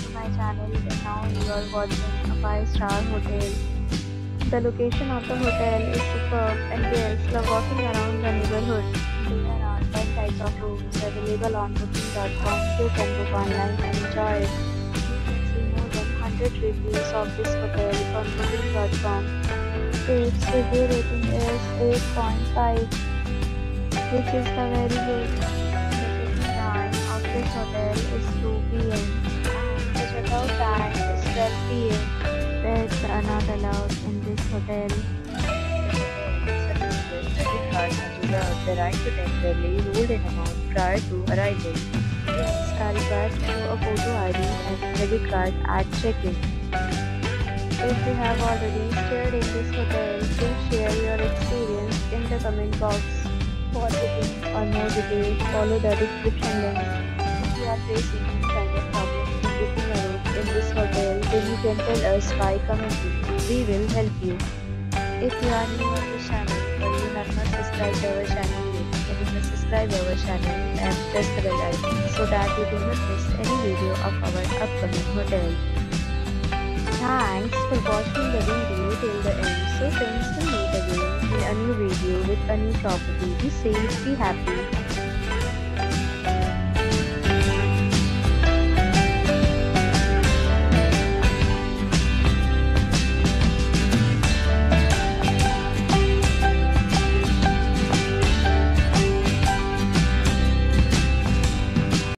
to my channel and now you are watching a 5 star hotel. The location of the hotel is superb and guests love walking around the neighborhood. There are 10 types of rooms available on booking.com. You can book online and enjoy it. You can see more than 100 reviews of this hotel on booking.com. Its review rating is 8.5 which is the very good. 12 p.m. Pets are not allowed in this hotel. the right to temporarily hold an amount prior to arrival. Guests are to show a photo ID and credit card at check-in. If you have already stayed in this hotel, please share your experience in the comment box. For booking or more details, follow the description link. If you are facing any kind of problem you can tell us by commenting. We will help you. If you are new on this channel or you have not subscribed our channel yet, then you must subscribe our channel and press the bell icon so that you do not miss any video of our upcoming hotel. Thanks for watching the video till the end. So friends will meet again in a new video with a new property. Be safe, be happy.